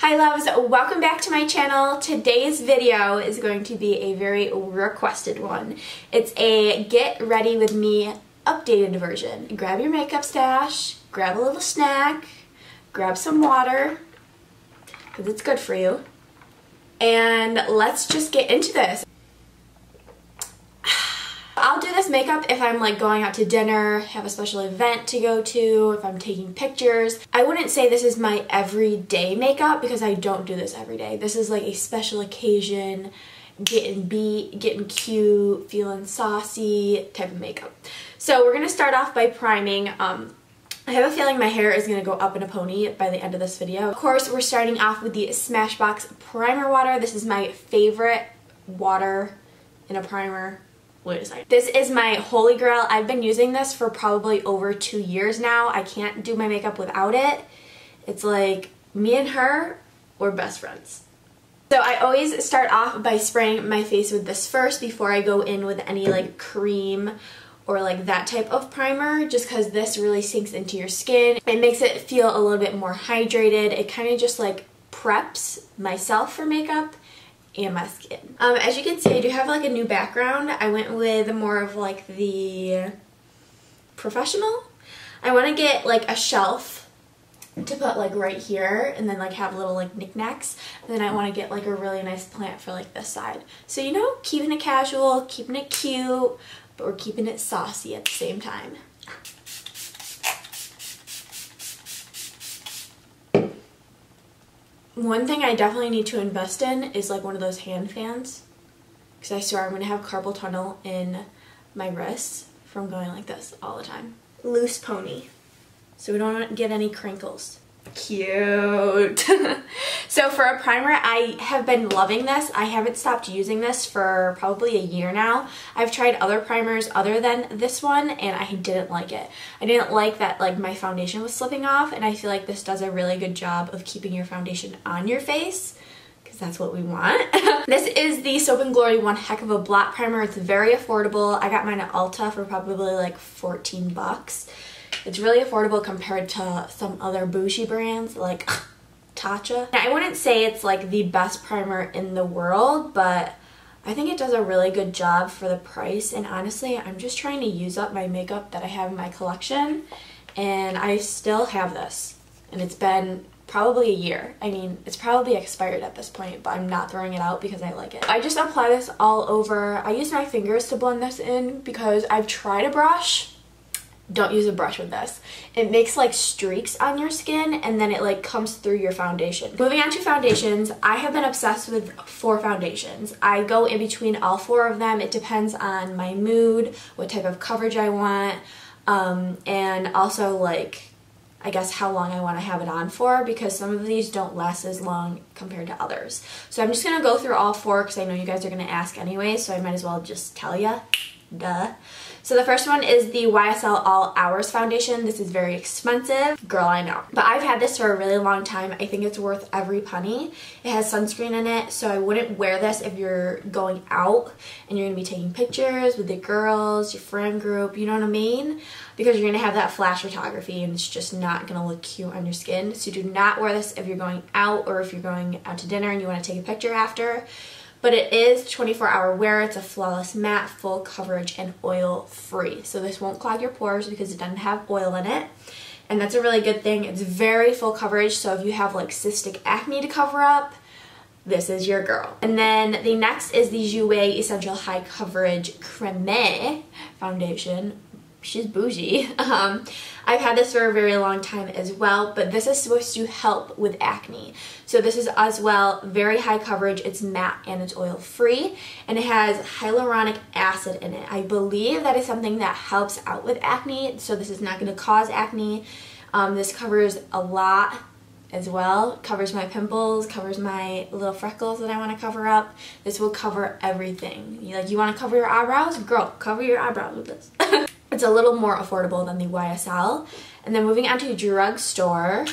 Hi loves, welcome back to my channel. Today's video is going to be a very requested one. It's a get ready with me updated version. Grab your makeup stash, grab a little snack, grab some water, because it's good for you. And let's just get into this. I'll do makeup if I'm like going out to dinner, have a special event to go to, if I'm taking pictures. I wouldn't say this is my everyday makeup because I don't do this every day. This is like a special occasion, getting beat, getting cute, feeling saucy type of makeup. So we're going to start off by priming. Um, I have a feeling my hair is going to go up in a pony by the end of this video. Of course, we're starting off with the Smashbox Primer Water. This is my favorite water in a primer This is my holy grail. I've been using this for probably over two years now. I can't do my makeup without it. It's like me and her, we're best friends. So I always start off by spraying my face with this first before I go in with any like cream or like that type of primer just because this really sinks into your skin. It makes it feel a little bit more hydrated. It kind of just like preps myself for makeup and my skin. Um, as you can see, I do have like a new background. I went with more of like the professional. I want to get like a shelf to put like right here and then like have little like knickknacks and then I want to get like a really nice plant for like this side. So you know, keeping it casual, keeping it cute, but we're keeping it saucy at the same time. One thing I definitely need to invest in is like one of those hand fans. Because I swear I'm going to have carpal tunnel in my wrists from going like this all the time. Loose pony. So we don't get any crinkles. Cute. so for a primer, I have been loving this. I haven't stopped using this for probably a year now. I've tried other primers other than this one and I didn't like it. I didn't like that like my foundation was slipping off and I feel like this does a really good job of keeping your foundation on your face because that's what we want. this is the Soap and Glory One Heck of a Blot Primer. It's very affordable. I got mine at Ulta for probably like 14 bucks. It's really affordable compared to some other bougie brands like Tatcha. I wouldn't say it's like the best primer in the world, but I think it does a really good job for the price. And honestly, I'm just trying to use up my makeup that I have in my collection. And I still have this. And it's been probably a year. I mean, it's probably expired at this point, but I'm not throwing it out because I like it. I just apply this all over. I use my fingers to blend this in because I've tried a brush don't use a brush with this. It makes like streaks on your skin and then it like comes through your foundation. Moving on to foundations, I have been obsessed with four foundations. I go in between all four of them. It depends on my mood, what type of coverage I want, um, and also like I guess how long I want to have it on for because some of these don't last as long compared to others. So I'm just going to go through all four because I know you guys are going to ask anyway, so I might as well just tell you. Duh. So the first one is the YSL All Hours Foundation. This is very expensive. Girl, I know. But I've had this for a really long time. I think it's worth every penny. It has sunscreen in it, so I wouldn't wear this if you're going out and you're going to be taking pictures with the girls, your friend group, you know what I mean? Because you're going to have that flash photography and it's just not going to look cute on your skin. So do not wear this if you're going out or if you're going out to dinner and you want to take a picture after but it is 24 hour wear. It's a flawless matte, full coverage, and oil free. So this won't clog your pores because it doesn't have oil in it. And that's a really good thing. It's very full coverage, so if you have like cystic acne to cover up, this is your girl. And then the next is the Jouer Essential High Coverage Creme Foundation she's bougie. Um, I've had this for a very long time as well, but this is supposed to help with acne. So this is as well very high coverage, it's matte and it's oil free, and it has hyaluronic acid in it. I believe that is something that helps out with acne, so this is not going to cause acne. Um, this covers a lot as well. Covers my pimples, covers my little freckles that I want to cover up. This will cover everything. You, like you want to cover your eyebrows? Girl, cover your eyebrows with this. It's a little more affordable than the YSL. And then moving on to drugstore.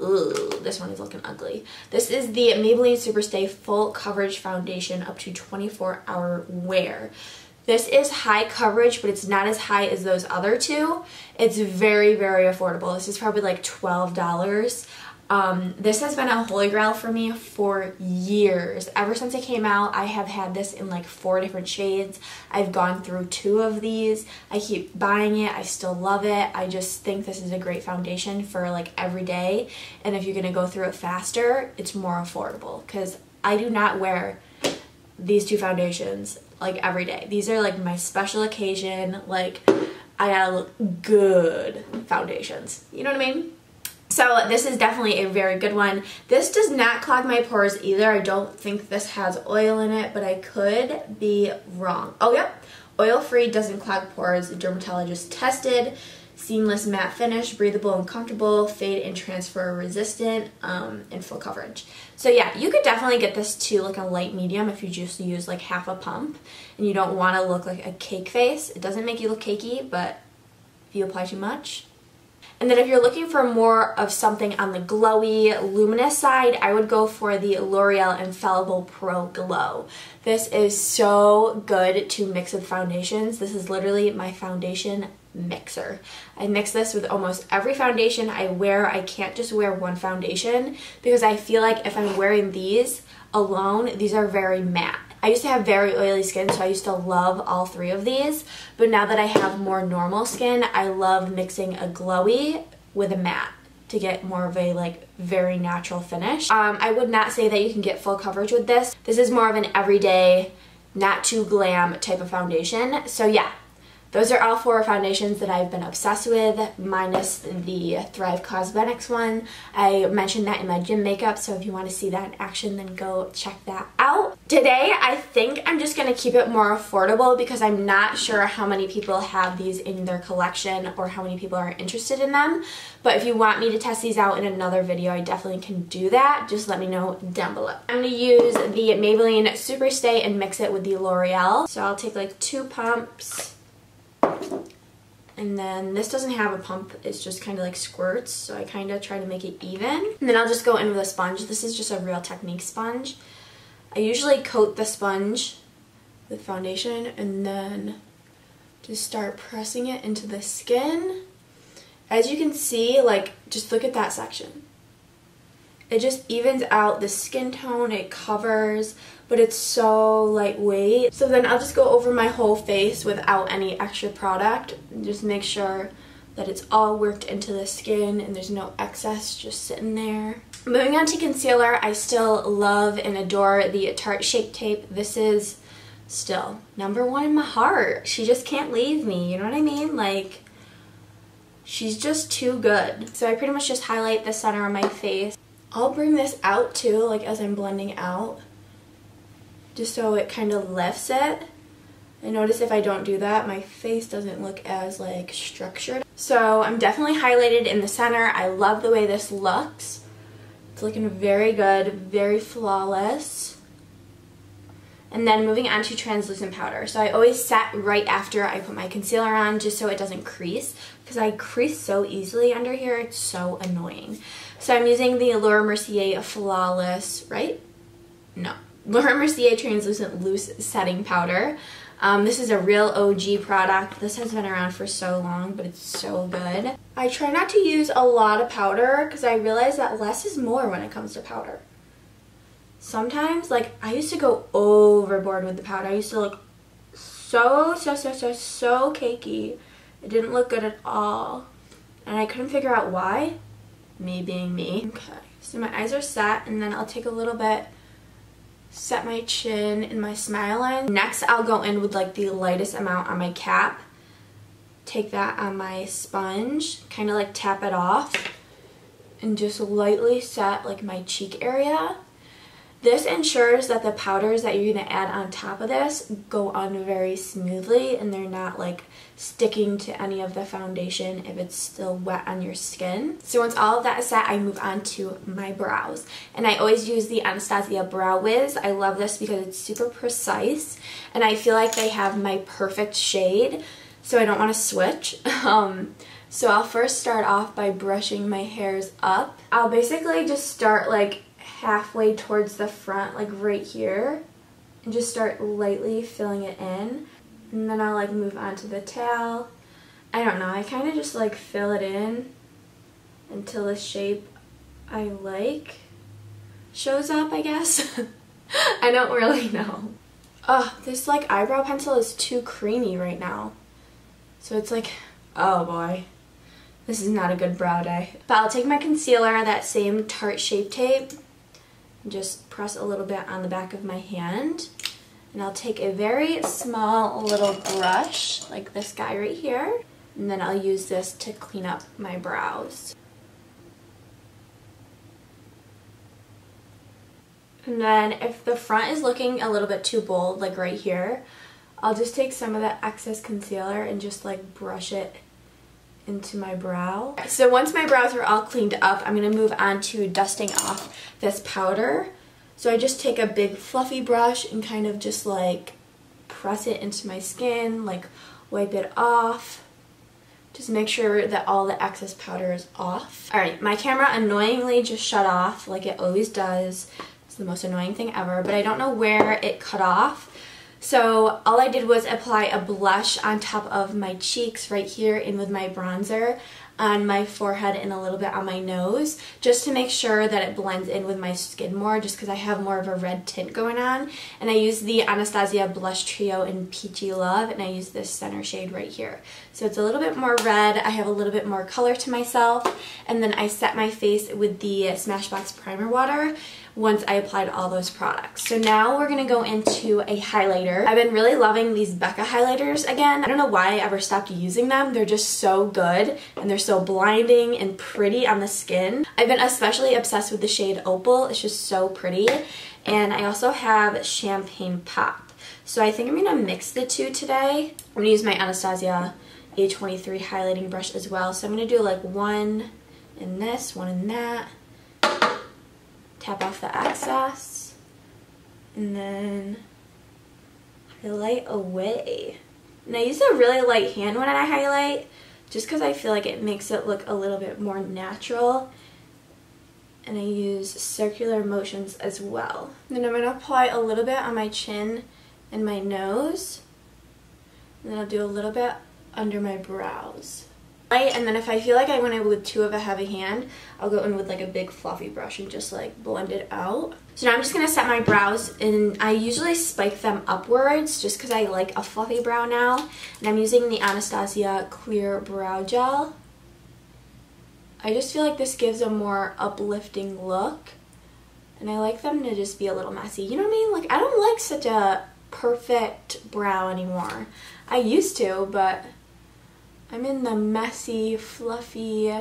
Ooh, this one is looking ugly. This is the Maybelline Superstay Full Coverage Foundation up to 24 hour wear. This is high coverage, but it's not as high as those other two. It's very, very affordable. This is probably like $12. Um, this has been a holy grail for me for years. Ever since it came out, I have had this in like four different shades. I've gone through two of these. I keep buying it. I still love it. I just think this is a great foundation for like every day. And if you're going to go through it faster, it's more affordable because I do not wear these two foundations like every day. These are like my special occasion, like I gotta look good foundations. You know what I mean? So this is definitely a very good one. This does not clog my pores either. I don't think this has oil in it, but I could be wrong. Oh, yep. Oil-free, doesn't clog pores. Dermatologist tested. Seamless matte finish, breathable and comfortable, fade and transfer resistant, um, and full coverage. So yeah, you could definitely get this to like a light medium if you just use like half a pump and you don't want to look like a cake face. It doesn't make you look cakey, but if you apply too much, and then if you're looking for more of something on the glowy, luminous side, I would go for the L'Oreal Infallible Pro Glow. This is so good to mix with foundations. This is literally my foundation mixer. I mix this with almost every foundation I wear. I can't just wear one foundation because I feel like if I'm wearing these alone, these are very matte. I used to have very oily skin, so I used to love all three of these. But now that I have more normal skin, I love mixing a glowy with a matte to get more of a like very natural finish. Um, I would not say that you can get full coverage with this. This is more of an everyday, not too glam type of foundation. So yeah, those are all four foundations that I've been obsessed with, minus the Thrive Cosmetics one. I mentioned that in my gym makeup, so if you want to see that in action, then go check that out. Today, I think I'm just going to keep it more affordable because I'm not sure how many people have these in their collection or how many people are interested in them. But if you want me to test these out in another video, I definitely can do that. Just let me know down below. I'm going to use the Maybelline Superstay and mix it with the L'Oreal. So I'll take like two pumps and then this doesn't have a pump, it's just kind of like squirts, so I kind of try to make it even. And then I'll just go in with a sponge. This is just a Real Technique sponge. I usually coat the sponge with foundation and then just start pressing it into the skin. As you can see, like, just look at that section. It just evens out the skin tone, it covers, but it's so lightweight. So then I'll just go over my whole face without any extra product. Just make sure that it's all worked into the skin and there's no excess just sitting there. Moving on to concealer, I still love and adore the Tarte Shape Tape. This is still number one in my heart. She just can't leave me, you know what I mean? Like, she's just too good. So I pretty much just highlight the center of my face. I'll bring this out too, like as I'm blending out, just so it kind of lifts it. I notice if I don't do that, my face doesn't look as like structured. So I'm definitely highlighted in the center. I love the way this looks. It's looking very good, very flawless. And then moving on to translucent powder. So I always set right after I put my concealer on just so it doesn't crease because I crease so easily under here. It's so annoying. So I'm using the Laura Mercier Flawless, right? No. Laura Mercier Translucent Loose Setting Powder. Um, this is a real OG product. This has been around for so long, but it's so good. I try not to use a lot of powder because I realize that less is more when it comes to powder. Sometimes, like, I used to go overboard with the powder. I used to look so, so, so, so, so cakey. It didn't look good at all. And I couldn't figure out why me being me. Okay, so my eyes are set and then I'll take a little bit, set my chin and my smile line. Next, I'll go in with like the lightest amount on my cap. Take that on my sponge, kind of like tap it off and just lightly set like my cheek area. This ensures that the powders that you're going to add on top of this go on very smoothly and they're not like sticking to any of the foundation if it's still wet on your skin. So once all of that is set, I move on to my brows. And I always use the Anastasia Brow Wiz. I love this because it's super precise and I feel like they have my perfect shade so I don't want to switch. Um, so I'll first start off by brushing my hairs up. I'll basically just start like halfway towards the front, like right here, and just start lightly filling it in. And then I'll like move on to the tail. I don't know, I kind of just like fill it in until the shape I like shows up, I guess. I don't really know. Oh, this like eyebrow pencil is too creamy right now. So it's like, oh boy, this is not a good brow day. But I'll take my concealer, that same Tarte Shape Tape, just press a little bit on the back of my hand. And I'll take a very small little brush, like this guy right here, and then I'll use this to clean up my brows. And then if the front is looking a little bit too bold, like right here, I'll just take some of that excess concealer and just like brush it into my brow. So once my brows are all cleaned up, I'm going to move on to dusting off this powder. So I just take a big fluffy brush and kind of just like press it into my skin, like wipe it off. Just make sure that all the excess powder is off. Alright, my camera annoyingly just shut off like it always does. It's the most annoying thing ever, but I don't know where it cut off. So all I did was apply a blush on top of my cheeks right here and with my bronzer on my forehead and a little bit on my nose just to make sure that it blends in with my skin more just because I have more of a red tint going on. And I use the Anastasia Blush Trio in Peachy Love and I use this center shade right here. So it's a little bit more red, I have a little bit more color to myself, and then I set my face with the Smashbox Primer Water once I applied all those products. So now we're going to go into a highlighter. I've been really loving these Becca highlighters again. I don't know why I ever stopped using them. They're just so good and they're so blinding and pretty on the skin. I've been especially obsessed with the shade Opal. It's just so pretty. And I also have Champagne Pop. So I think I'm going to mix the two today. I'm going to use my Anastasia A23 highlighting brush as well. So I'm going to do like one in this, one in that tap off the excess, and then highlight away. And I use a really light hand when I highlight, just because I feel like it makes it look a little bit more natural. And I use circular motions as well. then I'm going to apply a little bit on my chin and my nose. And then I'll do a little bit under my brows and then if I feel like I went in with too of a heavy hand, I'll go in with like a big fluffy brush and just like blend it out. So now I'm just going to set my brows and I usually spike them upwards just because I like a fluffy brow now. And I'm using the Anastasia Clear Brow Gel. I just feel like this gives a more uplifting look. And I like them to just be a little messy. You know what I mean? Like I don't like such a perfect brow anymore. I used to, but I'm in the messy, fluffy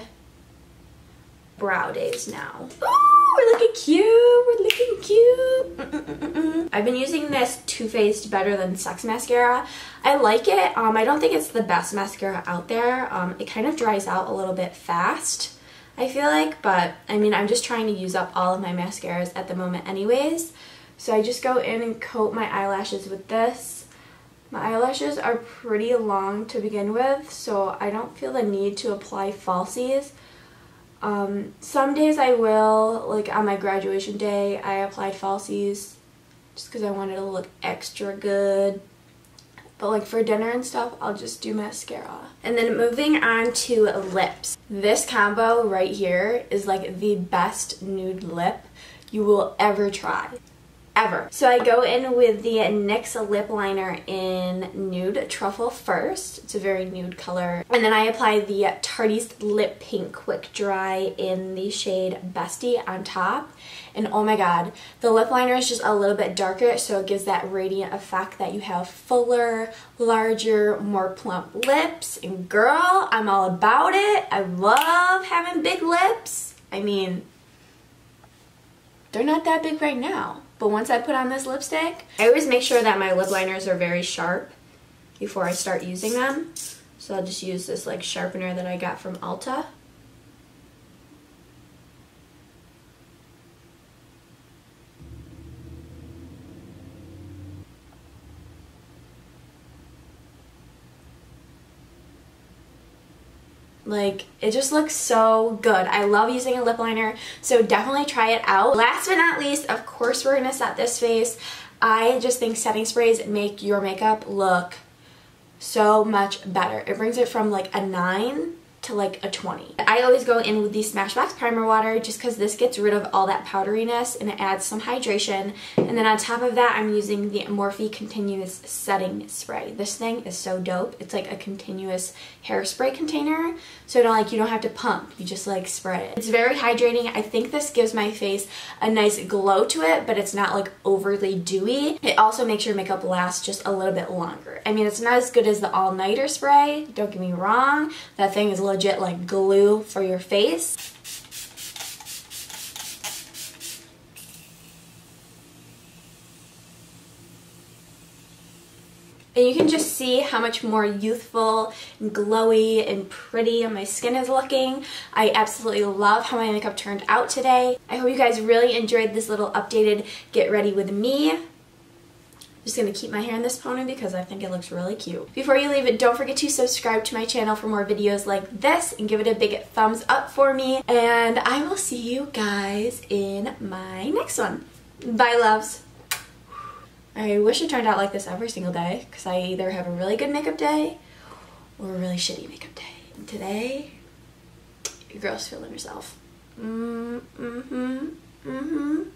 brow days now. Ooh, we're looking cute. We're looking cute. I've been using this Too Faced Better Than Sex mascara. I like it. Um, I don't think it's the best mascara out there. Um, it kind of dries out a little bit fast, I feel like. But, I mean, I'm just trying to use up all of my mascaras at the moment anyways. So I just go in and coat my eyelashes with this. My eyelashes are pretty long to begin with, so I don't feel the need to apply falsies. Um, some days I will, like on my graduation day, I applied falsies just because I wanted to look extra good. But like for dinner and stuff, I'll just do mascara. And then moving on to lips. This combo right here is like the best nude lip you will ever try ever. So I go in with the NYX lip liner in Nude Truffle first. It's a very nude color. And then I apply the Tarte's Lip Paint Quick Dry in the shade Bestie on top. And oh my god, the lip liner is just a little bit darker so it gives that radiant effect that you have fuller, larger, more plump lips. And girl, I'm all about it. I love having big lips. I mean, they're not that big right now. But once I put on this lipstick, I always make sure that my lip liners are very sharp before I start using them. So I'll just use this like sharpener that I got from Ulta. Like, it just looks so good. I love using a lip liner, so definitely try it out. Last but not least, of course we're gonna set this face. I just think setting sprays make your makeup look so much better. It brings it from like a 9 to like a 20. I always go in with the Smashbox Primer Water just because this gets rid of all that powderiness and it adds some hydration. And then on top of that, I'm using the Morphe Continuous Setting Spray. This thing is so dope. It's like a continuous hairspray container. So don't like you don't have to pump. You just like spray it. It's very hydrating. I think this gives my face a nice glow to it, but it's not like overly dewy. It also makes your makeup last just a little bit longer. I mean, it's not as good as the all-nighter spray. Don't get me wrong. That thing is legit like glue for your face. And you can just see how much more youthful and glowy and pretty my skin is looking. I absolutely love how my makeup turned out today. I hope you guys really enjoyed this little updated get ready with me. Just going to keep my hair in this pony because I think it looks really cute. Before you leave it, don't forget to subscribe to my channel for more videos like this and give it a big thumbs up for me. And I will see you guys in my next one. Bye, loves. I wish it turned out like this every single day because I either have a really good makeup day or a really shitty makeup day. And today, your girl's feeling herself. Mm-hmm. Mm-hmm.